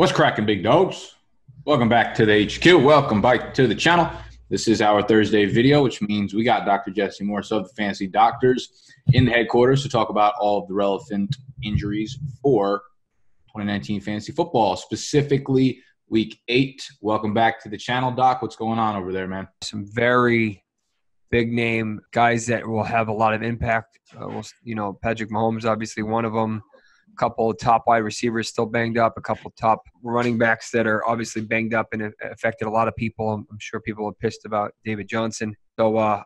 What's cracking, big dogs? Welcome back to the HQ. Welcome back to the channel. This is our Thursday video, which means we got Dr. Jesse Morse of the Fantasy Doctors in the headquarters to talk about all of the relevant injuries for 2019 fantasy football, specifically week eight. Welcome back to the channel, Doc. What's going on over there, man? Some very big name guys that will have a lot of impact. Uh, we'll, you know, Patrick Mahomes, obviously one of them couple of top wide receivers still banged up, a couple top running backs that are obviously banged up and affected a lot of people. I'm, I'm sure people are pissed about David Johnson. So, uh,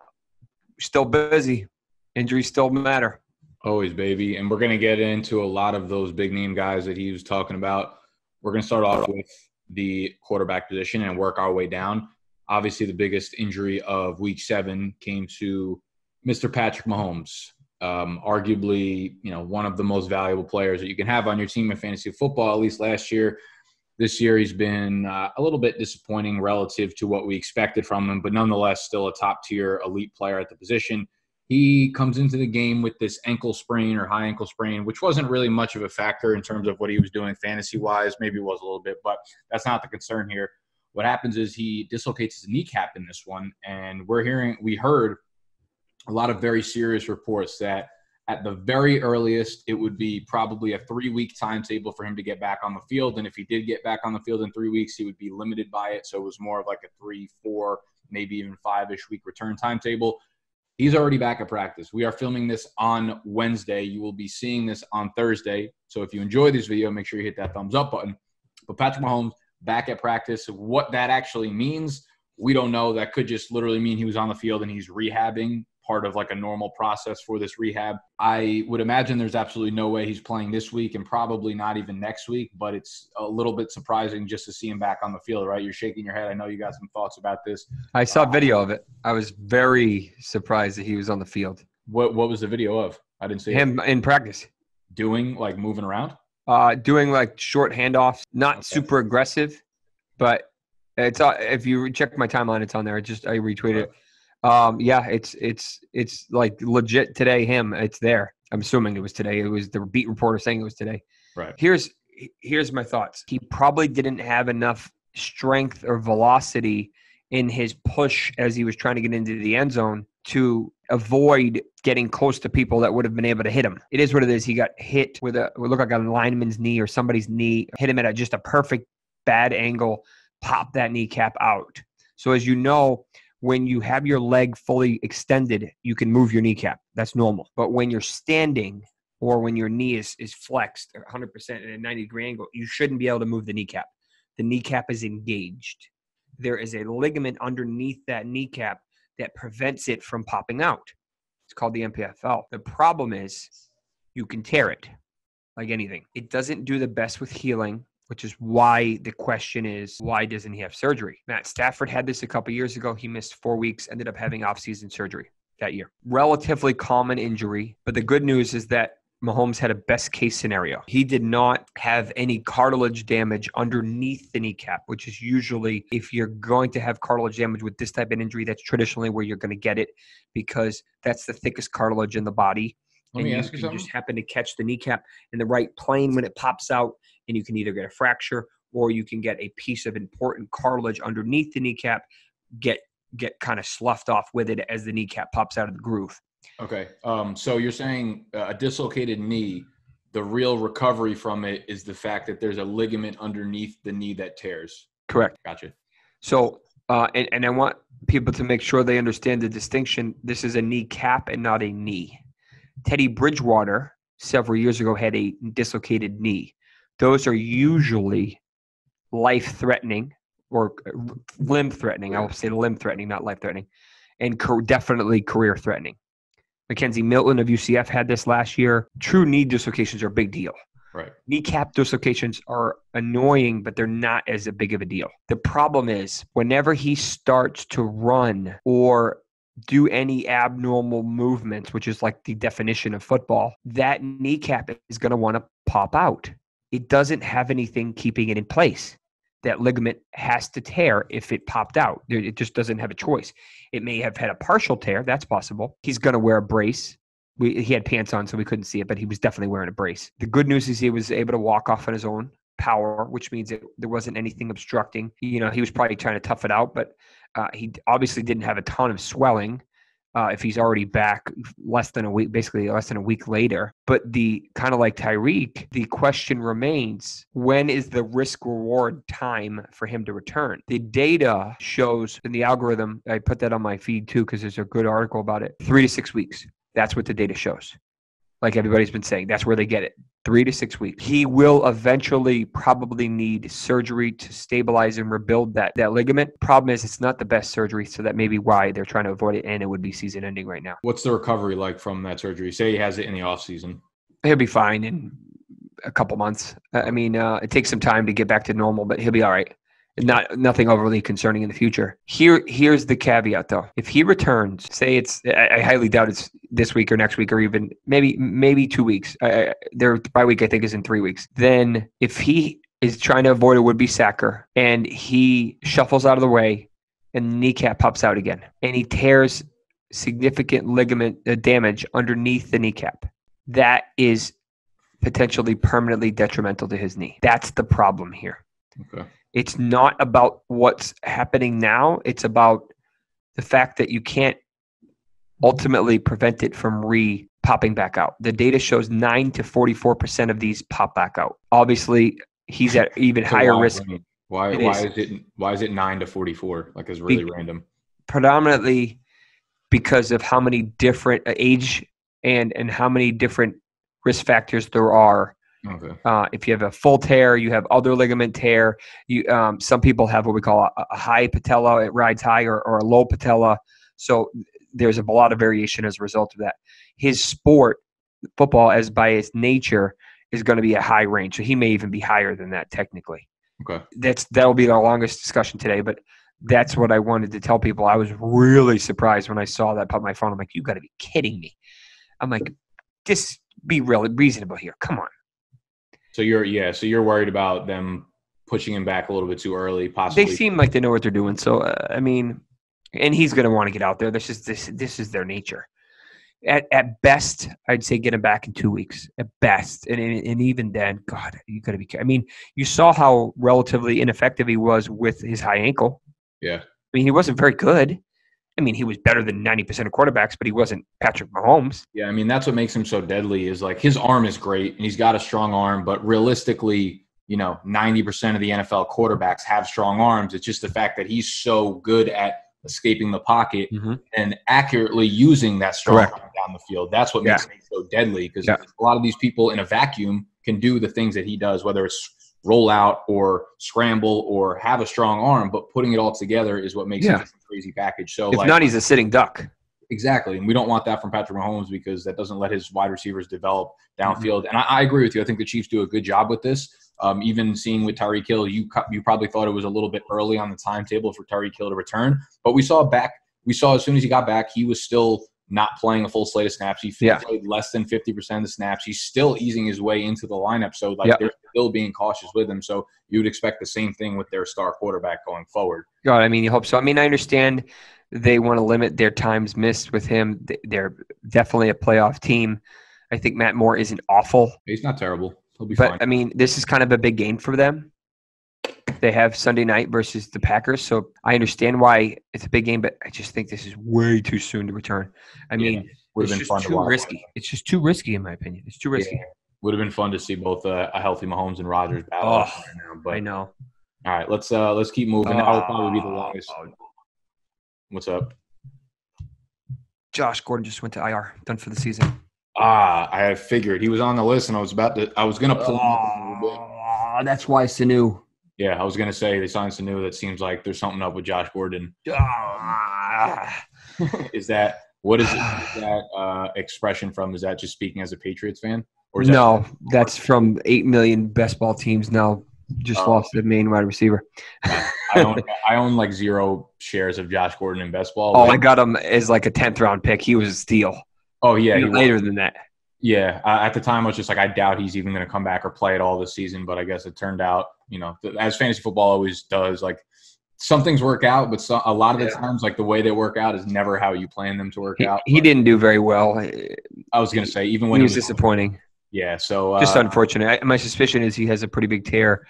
still busy. Injuries still matter. Always, baby. And we're going to get into a lot of those big name guys that he was talking about. We're going to start off with the quarterback position and work our way down. Obviously, the biggest injury of week seven came to Mr. Patrick Mahomes um, arguably, you know, one of the most valuable players that you can have on your team in fantasy football. At least last year, this year he's been uh, a little bit disappointing relative to what we expected from him, but nonetheless, still a top tier elite player at the position. He comes into the game with this ankle sprain or high ankle sprain, which wasn't really much of a factor in terms of what he was doing fantasy wise. Maybe it was a little bit, but that's not the concern here. What happens is he dislocates his kneecap in this one, and we're hearing, we heard a lot of very serious reports that at the very earliest, it would be probably a three week timetable for him to get back on the field. And if he did get back on the field in three weeks, he would be limited by it. So it was more of like a three, four, maybe even five ish week return timetable. He's already back at practice. We are filming this on Wednesday. You will be seeing this on Thursday. So if you enjoy this video, make sure you hit that thumbs up button. But Patrick Mahomes back at practice. What that actually means, we don't know. That could just literally mean he was on the field and he's rehabbing part of like a normal process for this rehab. I would imagine there's absolutely no way he's playing this week and probably not even next week, but it's a little bit surprising just to see him back on the field, right? You're shaking your head. I know you got some thoughts about this. I saw video of it. I was very surprised that he was on the field. What what was the video of? I didn't see him it. in practice. Doing like moving around? Uh doing like short handoffs, not okay. super aggressive, but it's uh, if you check my timeline, it's on there. I just I retweeted it. Um, yeah, it's it's it's like legit today. Him, it's there. I'm assuming it was today. It was the beat reporter saying it was today. Right. Here's here's my thoughts. He probably didn't have enough strength or velocity in his push as he was trying to get into the end zone to avoid getting close to people that would have been able to hit him. It is what it is. He got hit with a look like a lineman's knee or somebody's knee, hit him at a, just a perfect bad angle, pop that kneecap out. So as you know, when you have your leg fully extended, you can move your kneecap. That's normal. But when you're standing or when your knee is, is flexed 100% at a 90 degree angle, you shouldn't be able to move the kneecap. The kneecap is engaged. There is a ligament underneath that kneecap that prevents it from popping out. It's called the MPFL. The problem is you can tear it like anything. It doesn't do the best with healing which is why the question is why doesn't he have surgery? Matt Stafford had this a couple years ago. He missed four weeks, ended up having off-season surgery that year. Relatively common injury, but the good news is that Mahomes had a best case scenario. He did not have any cartilage damage underneath the kneecap, which is usually, if you're going to have cartilage damage with this type of injury, that's traditionally where you're going to get it because that's the thickest cartilage in the body. Let and me you ask you something. just happen to catch the kneecap in the right plane when it pops out and you can either get a fracture or you can get a piece of important cartilage underneath the kneecap get get kind of sloughed off with it as the kneecap pops out of the groove. Okay. Um, so you're saying uh, a dislocated knee, the real recovery from it is the fact that there's a ligament underneath the knee that tears. Correct. Gotcha. So, uh, and, and I want people to make sure they understand the distinction. This is a kneecap and not a knee. Teddy Bridgewater several years ago had a dislocated knee those are usually life threatening or uh, limb threatening. I will say limb threatening, not life threatening, and co- definitely career threatening. McKenzie Milton of UCF had this last year. True knee dislocations are a big deal. Right. Kneecap dislocations are annoying, but they're not as a big of a deal. The problem is whenever he starts to run or do any abnormal movements, which is like the definition of football, that kneecap is going to want to pop out it doesn't have anything keeping it in place. That ligament has to tear if it popped out. It just doesn't have a choice. It may have had a partial tear. That's possible. He's going to wear a brace. We, he had pants on, so we couldn't see it, but he was definitely wearing a brace. The good news is he was able to walk off on his own power, which means that there wasn't anything obstructing. You know, he was probably trying to tough it out, but uh, he obviously didn't have a ton of swelling. Uh, if he's already back less than a week, basically less than a week later. But the kind of like Tyreek, the question remains when is the risk reward time for him to return? The data shows in the algorithm, I put that on my feed too because there's a good article about it, three to six weeks. That's what the data shows. Like everybody's been saying, that's where they get it three to six weeks. He will eventually probably need surgery to stabilize and rebuild that, that ligament. Problem is, it's not the best surgery, so that may be why they're trying to avoid it, and it would be season ending right now. What's the recovery like from that surgery? Say he has it in the off season. He'll be fine in a couple months. I mean, uh, it takes some time to get back to normal, but he'll be all right not nothing overly concerning in the future. Here, here's the caveat though. If he returns, say it's, I, I highly doubt it's this week or next week or even maybe maybe two weeks. I, their bye week I think is in three weeks. Then if he is trying to avoid a would-be sacker and he shuffles out of the way and kneecap pops out again and he tears significant ligament uh, damage underneath the kneecap, that is potentially permanently detrimental to his knee. That's the problem here. Okay. It's not about what's happening now. It's about the fact that you can't ultimately prevent it from re popping back out. The data shows 9 to 44% of these pop back out. Obviously, he's at even so higher risk. Why why is. is. it why is it 9 to 44? Like it's really Be, random. Predominantly because of how many different uh, age and and how many different risk factors there are Okay. Uh, if you have a full tear, you have other ligament tear. You um, some people have what we call a, a high patella; it rides high, or, or a low patella. So there's a lot of variation as a result of that. His sport, football, as by its nature, is going to be a high range. So he may even be higher than that technically. Okay. That's that'll be our longest discussion today, but that's what I wanted to tell people. I was really surprised when I saw that pop my phone. I'm like, you got to be kidding me. I'm like, just be real reasonable here. Come on. So you're yeah, so you're worried about them pushing him back a little bit too early, possibly. They seem like they know what they're doing. So uh, I mean, and he's going to want to get out there. This is this this is their nature. At at best, I'd say get him back in two weeks. At best, and and even then, God, you got to be. I mean, you saw how relatively ineffective he was with his high ankle. Yeah. I mean, he wasn't very good. I mean, he was better than 90% of quarterbacks, but he wasn't Patrick Mahomes. Yeah, I mean, that's what makes him so deadly is like his arm is great and he's got a strong arm, but realistically, you know, 90% of the NFL quarterbacks have strong arms. It's just the fact that he's so good at escaping the pocket mm-hmm. and accurately using that strong Correct. arm down the field. That's what makes yeah. him so deadly because yeah. a lot of these people in a vacuum can do the things that he does, whether it's roll out or scramble or have a strong arm, but putting it all together is what makes yeah. it a crazy package. So if like, not, he's a sitting duck. Exactly, and we don't want that from Patrick Mahomes because that doesn't let his wide receivers develop downfield. Mm-hmm. And I, I, agree with you. I think the Chiefs do a good job with this. Um, even seeing with Tyreek Hill, you you probably thought it was a little bit early on the timetable for Tyreek Hill to return, but we saw back. We saw as soon as he got back, he was still not playing a full slate of snaps. He yeah. played less than 50% of the snaps. He's still easing his way into the lineup. So, like, yep. they're still being cautious with him. So, you would expect the same thing with their star quarterback going forward. God, I mean, you hope so. I mean, I understand they want to limit their times missed with him. They're definitely a playoff team. I think Matt Moore isn't awful. He's not terrible. He'll be but, fine. I mean, this is kind of a big game for them. They have Sunday night versus the Packers, so I understand why it's a big game, but I just think this is way too soon to return. I mean, yeah, would have been fun too risky. It's just too risky, in my opinion. It's too risky. Yeah. Would have been fun to see both uh, a healthy Mahomes and Rodgers battle. Oh, right now, but, I know. All right, let's uh let's keep moving. that will probably be the longest. What's up? Josh Gordon just went to IR, done for the season. Ah, I figured he was on the list, and I was about to. I was gonna pull. Oh, that's why Sanu. Yeah, I was gonna say they signed Sanu. That seems like there's something up with Josh Gordon. Is that what is, it, is that uh, expression from? Is that just speaking as a Patriots fan? Or is no, that- that's from eight million best ball teams now. Just oh. lost the main wide receiver. I own I own like zero shares of Josh Gordon in best ball. Oh, I got him as like a tenth round pick. He was a steal. Oh yeah, later than that. Yeah, uh, at the time I was just like, I doubt he's even going to come back or play at all this season. But I guess it turned out, you know, as fantasy football always does, like some things work out, but so, a lot of the yeah. times, like the way they work out is never how you plan them to work he, out. He didn't do very well. I was going to say, even when he was, he was disappointing. Yeah, so uh, just unfortunate. I, my suspicion is he has a pretty big tear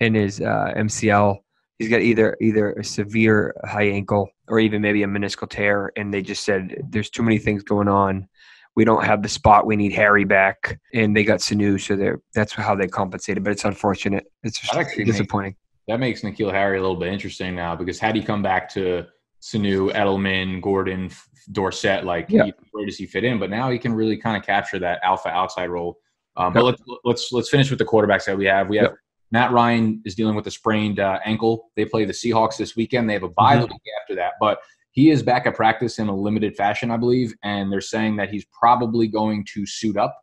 in his uh, MCL. He's got either either a severe high ankle or even maybe a meniscal tear, and they just said there's too many things going on. We don't have the spot. We need Harry back, and they got Sanu, so they that's how they compensated. But it's unfortunate. It's disappointing. Makes, that makes N'Keal Harry a little bit interesting now because had he come back to Sanu, Edelman, Gordon, Dorsett, like yeah. where does he fit in? But now he can really kind of capture that alpha outside role. Um, but let's let's let's finish with the quarterbacks that we have. We have yep. Matt Ryan is dealing with a sprained uh, ankle. They play the Seahawks this weekend. They have a bye mm-hmm. the week after that, but he is back at practice in a limited fashion, I believe, and they're saying that he's probably going to suit up.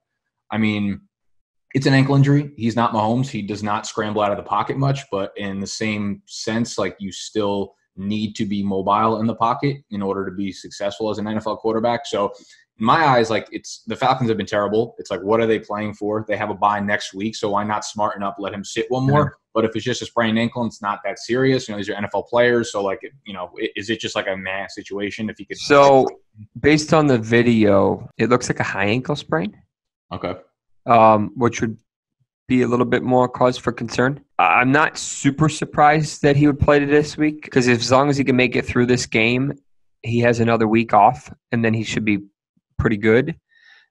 I mean, it's an ankle injury. He's not Mahomes. He does not scramble out of the pocket much, but in the same sense, like you still need to be mobile in the pocket in order to be successful as an NFL quarterback. So in my eyes, like it's the Falcons have been terrible. It's like, what are they playing for? They have a bye next week, so why not smarten up, let him sit one more? Mm-hmm. But if it's just a sprained ankle and it's not that serious, you know, these are NFL players, so like, you know, is it just like a mass situation? If he could, so based on the video, it looks like a high ankle sprain. Okay, um, which would be a little bit more cause for concern. I'm not super surprised that he would play this week because as long as he can make it through this game, he has another week off, and then he should be pretty good.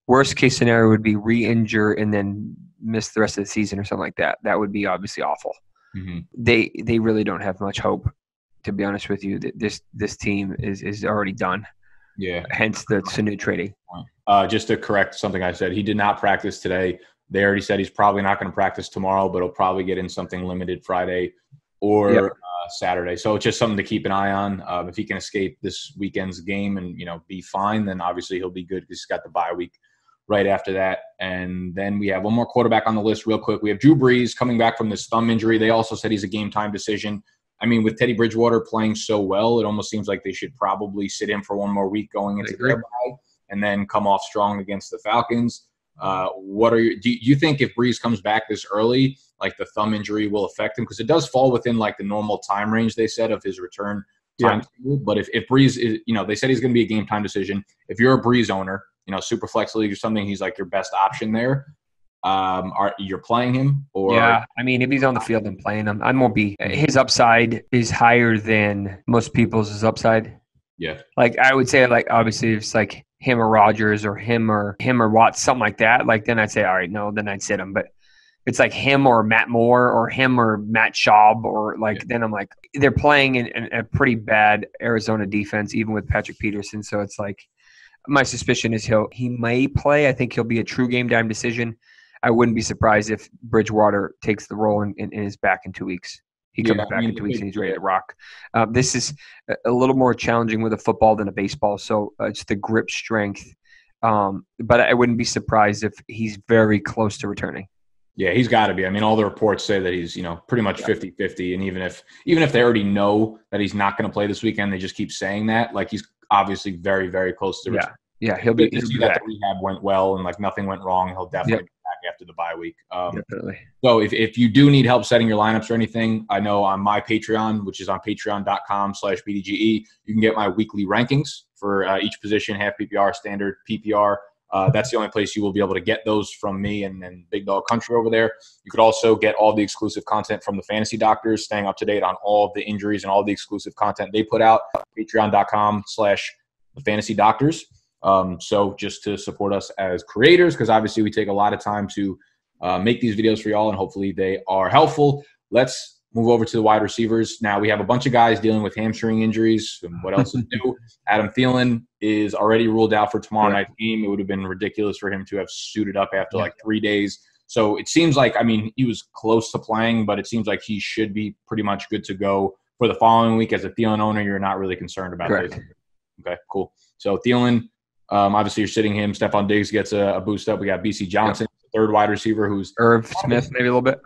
Worst case scenario would be re-injure and then miss the rest of the season or something like that. That would be obviously awful. Mm-hmm. They they really don't have much hope, to be honest with you. That This this team is is already done. Yeah. Hence the Sanu trading. Uh, just to correct something I said, he did not practice today. They already said he's probably not going to practice tomorrow, but he'll probably get in something limited Friday or yep. Uh, Saturday. So it's just something to keep an eye on. Uh, if he can escape this weekend's game and you know be fine, then obviously he'll be good because he's got the bye week right after that. And then we have one more quarterback on the list, real quick. We have Drew Brees coming back from this thumb injury. They also said he's a game time decision. I mean, with Teddy Bridgewater playing so well, it almost seems like they should probably sit him for one more week going into their bye and then come off strong against the Falcons. Uh, what are you? Do you think if Brees comes back this early, like the thumb injury will affect him? Because it does fall within like the normal time range they said of his return time. Yeah. But if if Brees is, you know, they said he's going to be a game time decision. If you're a Brees owner, you know, super flex league or something, he's like your best option there. Um, are you're playing him or? Yeah, I mean, if he's on the field, I'm playing him. I won't be. His upside is higher than most people's upside. Yeah. Like I would say, like obviously, it's like him or Rodgers or him or him or Watts, something like that, like then I'd say, all right, no, then I'd sit him. But it's like him or Matt Moore or him or Matt Schaub or like yeah. then I'm like they're playing in, in, a pretty bad Arizona defense, even with Patrick Peterson. So it's like my suspicion is he'll he may play. I think he'll be a true game time decision. I wouldn't be surprised if Bridgewater takes the role and, and, and is back in two weeks. He comes yeah, back I mean, in two weeks and he's ready to rock. Um, this is a little more challenging with a football than a baseball, so uh, it's the grip strength. Um, but I wouldn't be surprised if he's very close to returning. Yeah, he's got to be. I mean, all the reports say that he's, you know, pretty much 50-50 and even if even if they already know that he's not going to play this weekend, they just keep saying that like he's obviously very very close to yeah. Return. Yeah, he'll be. He'll see that the rehab went well and like nothing went wrong. He'll definitely yep after the bye week. Um, Definitely. So if, if you do need help setting your lineups or anything, I know on my Patreon, which is on patreon.com slash BDGE, you can get my weekly rankings for uh, each position, half PPR, standard PPR. Uh, that's the only place you will be able to get those from me and then Big Dog Country over there. You could also get all the exclusive content from the fantasy doctors, staying up to date on all the injuries and all the exclusive content they put out. Patreon.com slash the fantasy doctors. Um, so just to support us as creators, because obviously we take a lot of time to uh, make these videos for y'all, and hopefully they are helpful. Let's move over to the wide receivers. Now we have a bunch of guys dealing with hamstring injuries. what else is new? Adam Thielen is already ruled out for tomorrow yeah. night's game. It would have been ridiculous for him to have suited up after yeah. like three days. So it seems like I mean he was close to playing, but it seems like he should be pretty much good to go for the following week. As a Thielen owner, you're not really concerned about Correct. this. Okay, cool. So Thielen um, obviously, you're sitting him. Stefon Diggs gets a, a boost up. We got Bisi Johnson, third wide receiver, who's Irv Smith, maybe a little bit.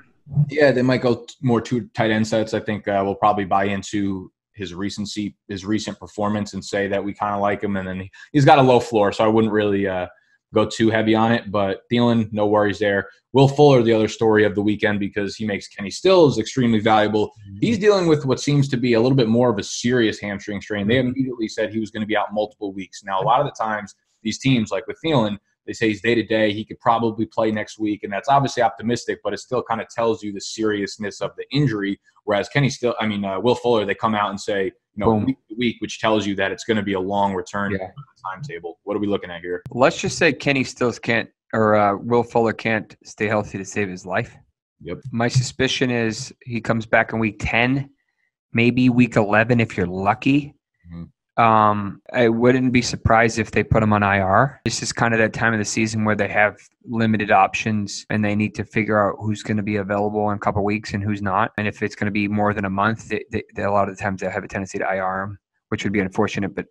Yeah, they might go more two tight end sets. I think uh, we'll probably buy into his recency, his recent performance, and say that we kind of like him. And then he, has got a low floor, so I wouldn't really uh, go too heavy on it. But Thielen, no worries there. Will Fuller, the other story of the weekend, because he makes Kenny Stills extremely valuable. Mm-hmm. He's dealing with what seems to be a little bit more of a serious hamstring strain. They mm-hmm. immediately said he was going to be out multiple weeks. Now, a lot of the times, these teams, like with Thielen, They say he's day to day. He could probably play next week, and that's obviously optimistic, but it still kind of tells you the seriousness of the injury. Whereas Kenny still, I mean, uh, Will Fuller, they come out and say, you know, Boom. week to week, which tells you that it's going to be a long return Yeah. timetable. What are we looking at here? Let's just say Kenny Stills can't, or uh, Will Fuller can't stay healthy to save his life. Yep. My suspicion is he comes back in week 10, maybe week 11 if you're lucky. Um, I wouldn't be surprised if they put him on IR. This is kind of that time of the season where they have limited options and they need to figure out who's going to be available in a couple weeks and who's not. And if it's going to be more than a month, they, they, they- a lot of the times they have a tendency to IR him, which would be unfortunate, but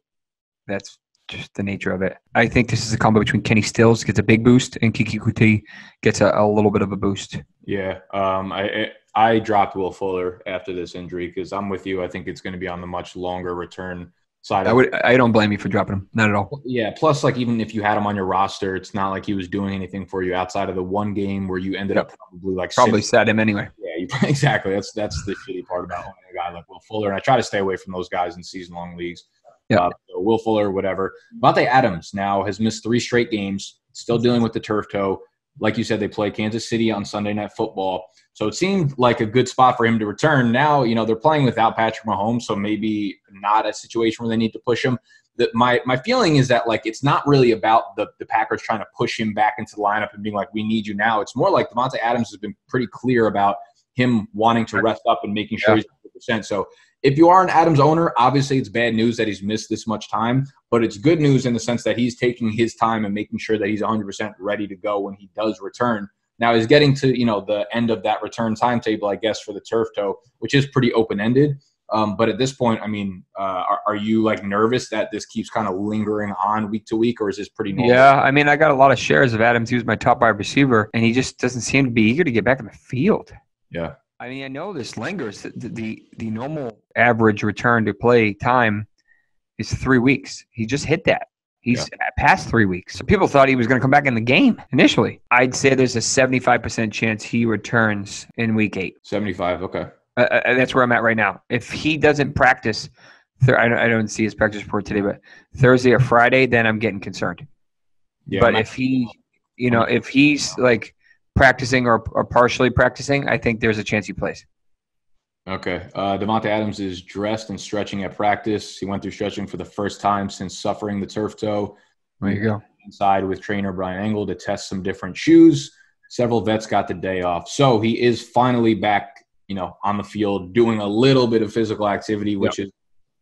that's just the nature of it. I think this is a combo between Kenny Stills gets a big boost and Keke Coutee gets a, a little bit of a boost. Yeah, um, I I dropped Will Fuller after this injury because I'm with you. I think it's going to be on the much longer return side. I would. I don't blame you for dropping him. Not at all. Yeah. Plus, like even if you had him on your roster, it's not like he was doing anything for you outside of the one game where you ended up probably like Probably sitting- sat him anyway. Yeah, you, exactly. That's that's the shitty part about owning a guy like Will Fuller. And I try to stay away from those guys in season long leagues. Yeah. Uh, so Will Fuller, whatever. Monte Adams now has missed three straight games, still dealing with the turf toe. Like you said, they play Kansas City on Sunday Night Football. So it seemed like a good spot for him to return. Now, you know, they're playing without Patrick Mahomes, so maybe not a situation where they need to push him. The, my my feeling is that like it's not really about the the Packers trying to push him back into the lineup and being like, we need you now. It's more like Davante Adams has been pretty clear about him wanting to rest up and making sure Yeah. he's 100%. So if you are an Adams owner, obviously it's bad news that he's missed this much time, but it's good news in the sense that he's taking his time and making sure that he's 100% ready to go when he does return. Now he's getting to you know the end of that return timetable, I guess, for the turf toe, which is pretty open ended. Um, but at this point, I mean, uh, are, are you like nervous that this keeps kind of lingering on week to week, or is this pretty normal? Yeah, I mean, I got a lot of shares of Adams. He was my top wide receiver, and he just doesn't seem to be eager to get back in the field. Yeah. I mean, I know this lingers. The the, the normal average return to play time is three weeks. He just hit that. He's past three weeks. So people thought he was going to come back in the game initially. I'd say there's a 75% chance he returns in week eight. 75. Okay. Uh, uh, that's where I'm at right now. If he doesn't practice, th- I, don't, I don't see his practice report today, but Thursday or Friday, then I'm getting concerned. Yeah. but if he, you know, if he's like practicing or, or partially practicing, I think there's a chance he plays. Okay. Uh, Davante Adams is dressed and stretching at practice. He went through stretching for the first time since suffering the turf toe. There you go. Inside with trainer Brian Engel to test some different shoes. Several vets got the day off. So he is finally back, you know, on the field doing a little bit of physical activity, which is a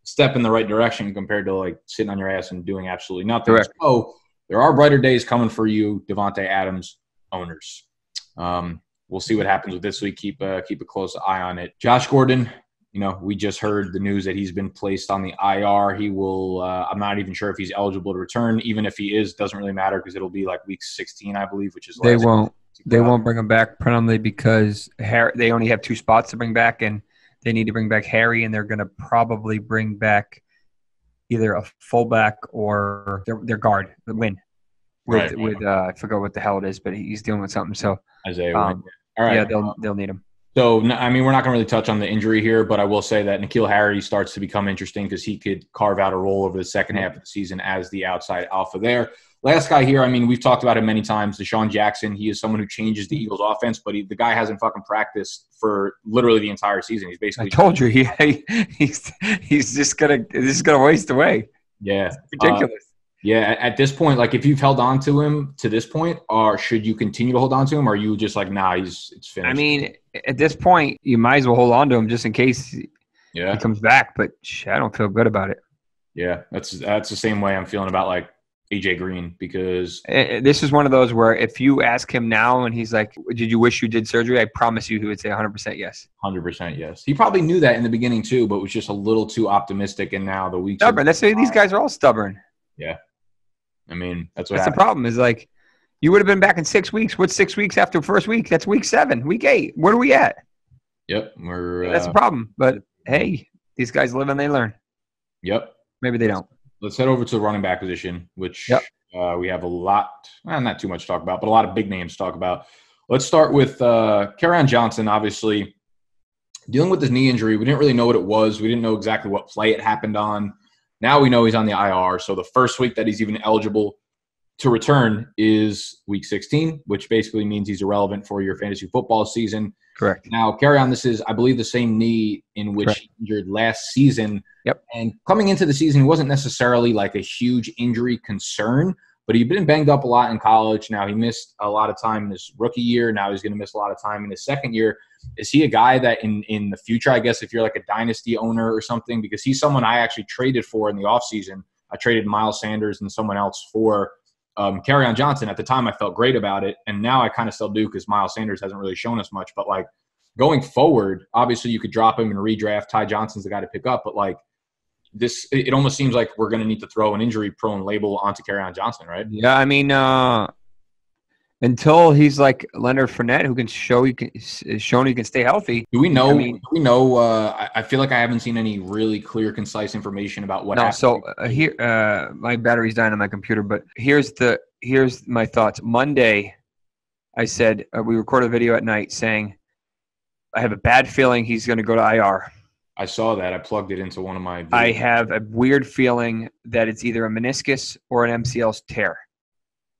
step in the right direction compared to like sitting on your ass and doing absolutely nothing. Correct. So there are brighter days coming for you, Davante Adams owners. Um, we'll see what happens with this week. Keep uh, keep a close eye on it. Josh Gordon, you know, we just heard the news that he's been placed on the IR. He will. Uh, I'm not even sure if he's eligible to return. Even if he is, doesn't really matter because it'll be like week 16, I believe, which is They won't. They won't bring him back predominantly because Harry, they only have two spots to bring back, and they need to bring back Harry, and they're going to probably bring back either a fullback or their, their guard, the Wynn. With Right, with uh, I forgot what the hell it is, but he's dealing with something. So Isaiah. Um. All right. yeah, they'll they'll need him. So, I mean, we're not going to really touch on the injury here, but I will say that N'Keal Harry starts to become interesting because he could carve out a role over the second half of the season as the outside alpha there. Last guy here, I mean, we've talked about him many times, DeSean Jackson. He is someone who changes the Eagles' offense, but he, the guy hasn't fucking practiced for literally the entire season. He's I basically told you he, he he's he's just gonna this is gonna waste away. yeah, uh, Ridiculous. Yeah. At, this point, like if you've held on to him to this point, or should you continue to hold on to him? Or are you just like, nah, he's it's finished? I mean, at this point, you might as well hold on to him just in case yeah. he comes back. But sh- I don't feel good about it. yeah. That's that's the same way I'm feeling about like AJ Green because This is one of those where if you ask him now and he's like, "Did you wish you did surgery?" I promise you, he would say 100 percent yes. Hundred percent, yes. He probably knew that in the beginning too, but was just a little too optimistic. And now the weeks, Stubborn. That's these guys are all stubborn. I mean, that's what That's the problem. Is like, you would have been back in six weeks. What's six weeks after first week? That's week seven, week eight. Where are we at? Yep, we're. That's uh, the problem. But hey, these guys live and they learn. Yep. Maybe they don't. Let's head over to the running back position, which Yep. uh, we have a lot, well, not too much to talk about, but a lot of big names to talk about. Let's start with uh, Kerryon Johnson. Obviously, dealing with this knee injury, we didn't really know what it was. We didn't know exactly what play it happened on. Now we know he's on the IR. So the first week that he's even eligible to return is week 16, which basically means he's irrelevant for your fantasy football season. Correct. Now, Kerryon. this is, I believe, the same knee in which Correct. he injured last season. Yep. And coming into the season, he wasn't necessarily like a huge injury concern, but he'd been banged up a lot in college. Now he missed a lot of time in his rookie year. Now he's going to miss a lot of time in his second year. Is he a guy that in in the future, I guess, if you're like a dynasty owner or something, because he's someone I actually traded for in the offseason. I traded Miles Sanders and someone else for um, on Johnson. At the time, I felt great about it, and now I kind of still do because Miles Sanders hasn't really shown us much. But like going forward, obviously you could drop him and redraft. Ty Johnson's the guy to pick up, but like this, it, almost seems like we're going to need to throw an injury prone label onto on Johnson, right? Yeah, I mean, uh, until he's like Leonard Fournette, who can show he can shown he can stay healthy. Do we know? I mean- do we know. Uh, I, I feel like I haven't seen any really clear, concise information about what. no, happened. so uh, here, uh, my battery's dying on my computer, but here's the here's my thoughts. Monday, I said uh, we recorded a video at night saying I have a bad feeling he's going to go to IR. I saw that. I plugged it into one of my. I have a weird feeling that it's either a meniscus or an MCL tear,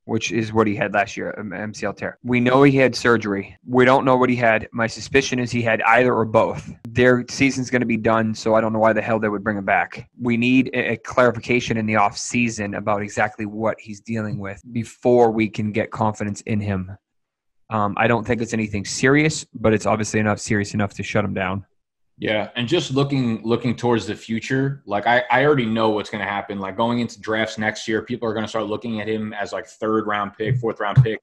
which is what he had last year, an MCL tear. We know he had surgery. We don't know what he had. My suspicion is he had either or both. Their season's going to be done, so I don't know why the hell they would bring him back. We need a a clarification in the off season about exactly what he's dealing with before we can get confidence in him. Um, I don't think it's anything serious, but it's obviously enough serious enough to shut him down. Yeah, and just looking looking towards the future, like I, I already know what's going to happen. Like going into drafts next year, people are going to start looking at him as like third round pick, fourth round pick.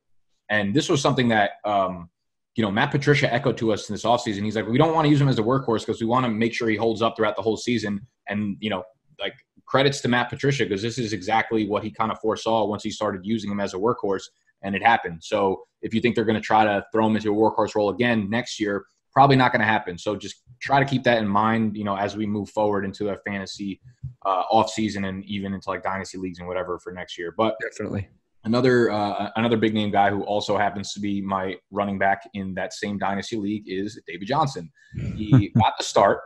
And this was something that um, you know Matt Patricia echoed to us in this offseason. He's like, we don't want to use him as a workhorse because we want to make sure he holds up throughout the whole season. And you know, like credits to Matt Patricia because this is exactly what he kind of foresaw once he started using him as a workhorse, and it happened. So if you think they're going to try to throw him into a workhorse role again next year, probably not going to happen. So just try to keep that in mind, you know, as we move forward into a fantasy uh, off season and even into like dynasty leagues and whatever for next year. But Definitely. another uh, another big name guy who also happens to be my running back in that same dynasty league is David Johnson. He got the start,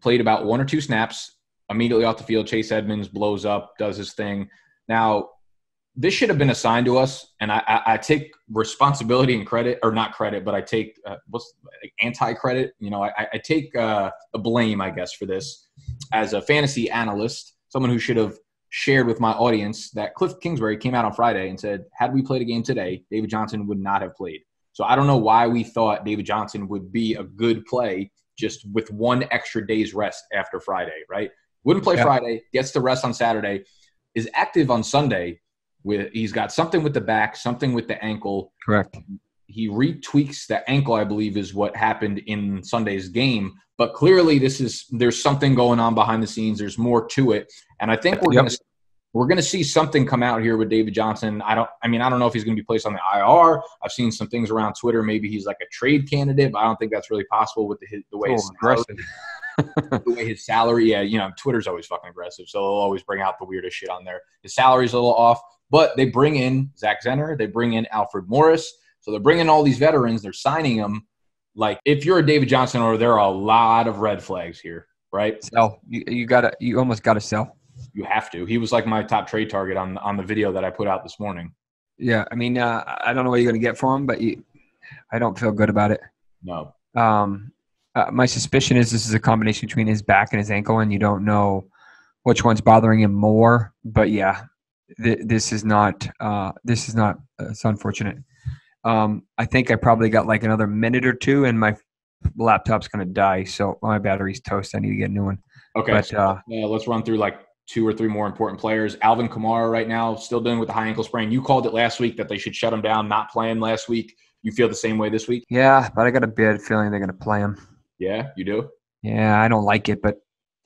played about one or two snaps, immediately off the field. Chase Edmonds blows up, does his thing. Now this should have been assigned to us, and I, I, I take responsibility and credit, or not credit, but I take uh, what's like, anti credit. You know, I, I take uh, the blame, I guess, for this as a fantasy analyst, someone who should have shared with my audience that Cliff Kingsbury came out on Friday and said, had we played a game today, David Johnson would not have played. So I don't know why we thought David Johnson would be a good play just with one extra day's rest after Friday, right? Wouldn't play Yeah. Friday, gets to rest on Saturday, is active on Sunday. With he's got something with the back, something with the ankle. Correct. He retweaks the ankle, I believe, is what happened in Sunday's game. But clearly, this is there's something going on behind the scenes. There's more to it, and I think we're Yep. gonna we're gonna see something come out here with David Johnson. I don't. I mean, I don't know if he's gonna be placed on the IR. I've seen some things around Twitter. Maybe he's like a trade candidate, but I don't think that's really possible with the, the way his salary, aggressive. the way his salary. Yeah, you know, Twitter's always fucking aggressive, so they'll always bring out the weirdest shit on there. His salary's a little off, but they bring in Zach Zenner, they bring in Alfred Morris, so they're bringing all these veterans. They're signing them. Like, if you're a David Johnson, or there are a lot of red flags here, right? Sell. You, you gotta. You almost gotta sell. You have to. He was like my top trade target on on the video that I put out this morning. Yeah. I mean, uh, I don't know what you're gonna get for him, but you, I don't feel good about it. No, Um, uh, my suspicion is this is a combination between his back and his ankle, and you don't know which one's bothering him more. But yeah, th- this is not. Uh, this is not. Uh, it's unfortunate. Um, I think I probably got like another minute or two, and my laptop's gonna die. So my battery's toast. I need to get a new one. Okay, But so, uh, uh, let's run through like two or three more important players. Alvin Kamara right now still dealing with the high ankle sprain. You called it last week that they should shut him down, not playing last week. You feel the same way this week? yeah, but I got a bad feeling they're gonna play him. Yeah, you do. Yeah, I don't like it, but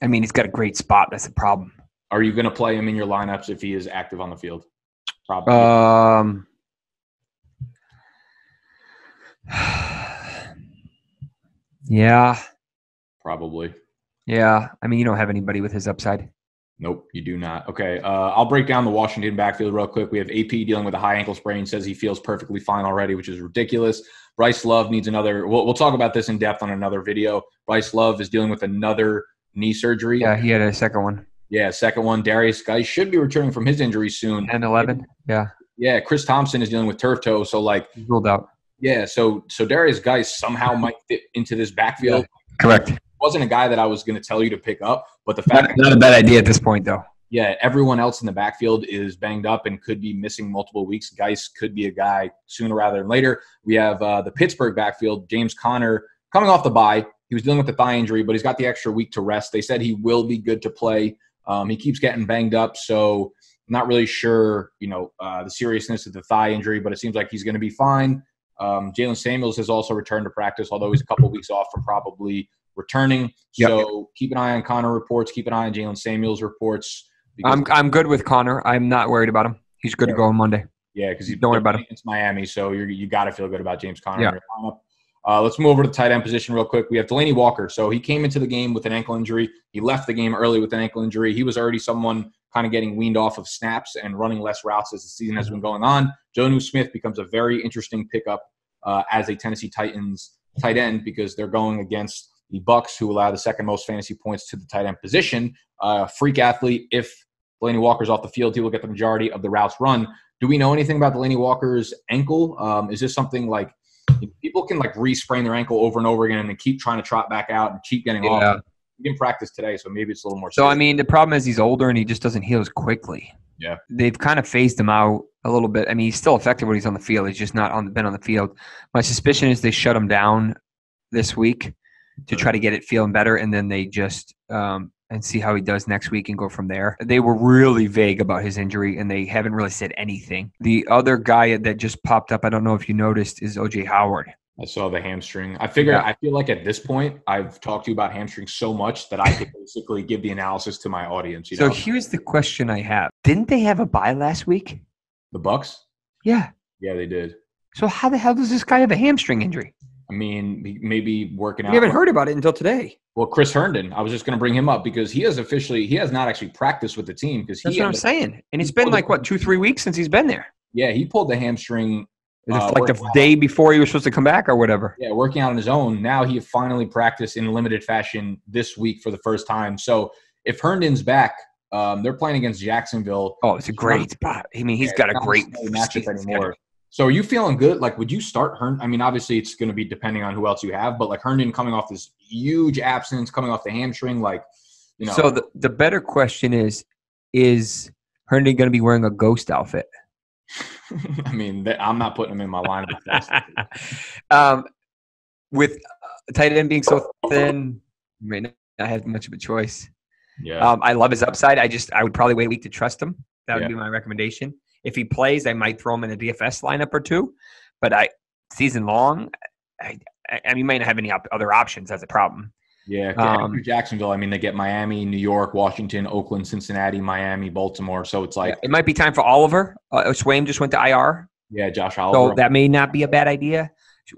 I mean, he's got a great spot. That's the problem. Are you going to play him in your lineups if he is active on the field? Probably. Um, yeah, Probably. yeah. I mean, you don't have anybody with his upside. Nope, you do not. Okay, uh, I'll break down the Washington backfield real quick. We have AP dealing with a high ankle sprain. Says he feels perfectly fine already, which is ridiculous. Bryce Love needs another. We'll, we'll talk about this in depth on another video. Bryce Love is dealing with another knee surgery. Yeah, he had a second one. Yeah, second one. Derrius Guice should be returning from his injury soon. 10 11. Yeah. Yeah, Chris Thompson is dealing with turf toe, so like He's ruled out. yeah, so so Derrius Guice somehow might fit into this backfield. Correct. Wasn't a guy that I was going to tell you to pick up, but the fact Not, not a bad idea at this point, though. yeah, everyone else in the backfield is banged up and could be missing multiple weeks. Guice could be a guy sooner rather than later. We have uh, the Pittsburgh backfield, James Conner, coming off the bye. He was dealing with the thigh injury, but he's got the extra week to rest. They said he will be good to play. Um, he keeps getting banged up, so not really sure, you know, uh, the seriousness of the thigh injury, but it seems like he's going to be fine. Um, Jaylen Samuels has also returned to practice, although he's a couple weeks off from probably returning. Yep. So keep an eye on Conner reports. Keep an eye on Jaylen Samuels reports. I'm, I'm good with Conner. I'm not worried about him. He's good to go on Monday. Yeah, because you Don't worry about him. It's Miami, so you're, you got to feel good about James Conner Yeah. Uh, let's move over to the tight end position real quick. We have Delanie Walker. So he came into the game with an ankle injury. He left the game early with an ankle injury. He was already someone kind of getting weaned off of snaps and running less routes as the season has been going on. Jonnu Smith becomes a very interesting pickup uh, as a Tennessee Titans tight end because they're going against the Bucs, who allow the second most fantasy points to the tight end position. Uh, freak athlete. If Delanie Walker's off the field, he will get the majority of the routes run. Do we know anything about Delanie Walker's ankle? Um, is this something like people can like re-sprain their ankle over and over again and then keep trying to trot back out and keep getting Yeah. off? He didn't practice today, so maybe it's a little more. So, I mean, the problem is he's older and he just doesn't heal as quickly. Yeah. They've kind of phased him out a little bit. I mean, he's still effective when he's on the field. He's just not on been on the field. My suspicion is they shut him down this week to try to get it feeling better, and then they just um, and see how he does next week and go from there. They were really vague about his injury, and they haven't really said anything. The other guy that just popped up, I don't know if you noticed, is OJ Howard. I saw the hamstring. I figure Yeah. I feel like at this point I've talked to you about hamstrings so much that I could basically give the analysis to my audience. So know, here's the question I have: Didn't they have a bye last week? the Bucs. Yeah. Yeah, they did. So how the hell does this guy have a hamstring injury? I mean, maybe working out. We haven't heard about it until today. Well, Chris Herndon. I was just going to bring him up because he has officially he has not actually practiced with the team because he That's what I'm saying. And it's been like what two, three weeks since he's been there. yeah he pulled the hamstring Uh, like the out. day before he was supposed to come back or whatever? yeah, working out on his own. Now he finally practiced in limited fashion this week for the first time. So if Herndon's back, um, they're playing against Jacksonville. Oh, it's a great spot. I mean, he's Yeah, got a great matchup anymore. So are you feeling good? Like, would you start Herndon? I mean, obviously it's going to be depending on who else you have, but like Herndon coming off this huge absence, coming off the hamstring, like, you know, So the, the better question is, is Herndon going to be wearing a ghost outfit? I mean, I'm not putting him in my lineup. um, with uh, tight end being so thin, you may not have much of a choice. yeah, Um, I love his upside. I just I would probably wait a week to trust him. That would Yeah. be my recommendation. If he plays, I might throw him in a DFS lineup or two. But I season long, I, I, I mean, you might not have any op- other options. That's a problem. yeah. um, Jacksonville. I mean, they get Miami, New York, Washington, Oakland, Cincinnati, Miami, Baltimore. So it's like, it might be time for Oliver. Uh, Swaim just went to IR, yeah, Josh Oliver. so that may not be a bad idea.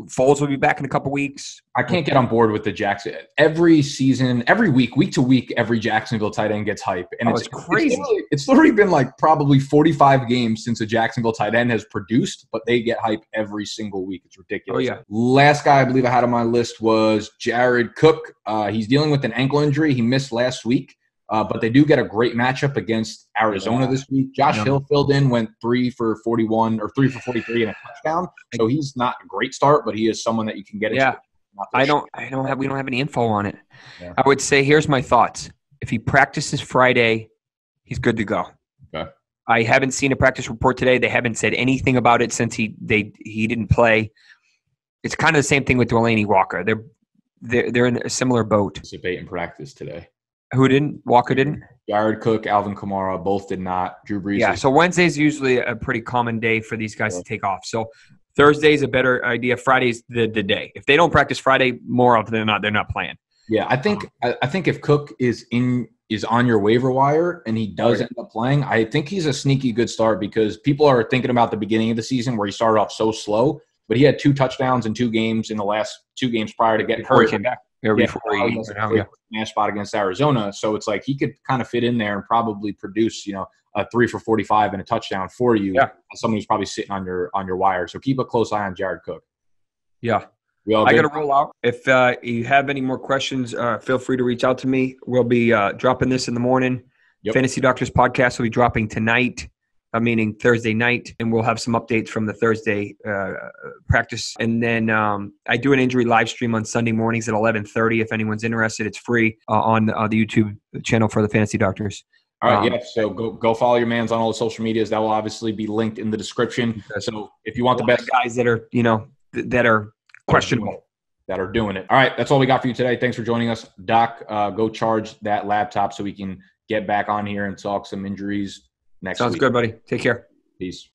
Foles will be back in a couple weeks. I can't get on board with the Jackson. Every season, every week, week to week, every Jacksonville tight end gets hype, and Oh, it's, it's crazy. It's literally, it's literally been like probably forty-five games since a Jacksonville tight end has produced, but they get hype every single week. It's ridiculous. Oh, yeah. Last guy I believe I had on my list was Jared Cook. Uh, he's dealing with an ankle injury. He missed last week, uh, but they do get a great matchup against Arizona this week. Josh Yeah. Hill filled in, went three for forty-one or three for forty-three and a touchdown. So he's not a great start, but he is someone that you can get. into. Yeah. I don't. I don't have. We don't have any info on it. Yeah. I would say here's my thoughts. If he practices Friday, he's good to go. Okay. I haven't seen a practice report today. They haven't said anything about it since he they he didn't play. It's kind of the same thing with Delanie Walker. They're they're they're in a similar boat. participate in practice today. Who didn't? Walker didn't. Jared Cook, Alvin Kamara, both did not. Drew Brees. Yeah. So Wednesday's usually a pretty common day for these guys to take off. So Thursday's a better idea. Friday's the the day. If they don't practice Friday, more often than not, they're not playing. yeah. I think um, I, I think if Cook is in is on your waiver wire and he does yeah. end up playing, I think he's a sneaky good start because people are thinking about the beginning of the season where he started off so slow, but he had two touchdowns in two games in the last two games prior to getting hurt. back. Yeah, before he, oh, yeah. smash spot against Arizona. So it's like he could kind of fit in there and probably produce, you know, a three for forty-five and a touchdown for you. Yeah. As someone who's probably sitting on your on your wire. So keep a close eye on Jared Cook. Yeah. We all I got to roll out. If uh, you have any more questions, uh, feel free to reach out to me. We'll be uh, dropping this in the morning. Yep. Fantasy Doctors podcast will be dropping tonight, uh, meaning Thursday night, and we'll have some updates from the Thursday uh, practice. And then um, I do an injury live stream on Sunday mornings at 11:30. If anyone's interested, it's free uh, on uh, the YouTube channel for the Fantasy Doctors. All right, Um, yeah. So go go follow your man's on all the social medias. That will obviously be linked in the description. So if you want the best guys that are you know th- that are questionable. that are doing it. All right, that's all we got for you today. Thanks for joining us, Doc. Uh, go charge that laptop so we can get back on here and talk some injuries next Sounds week. good, buddy. Take care. Peace.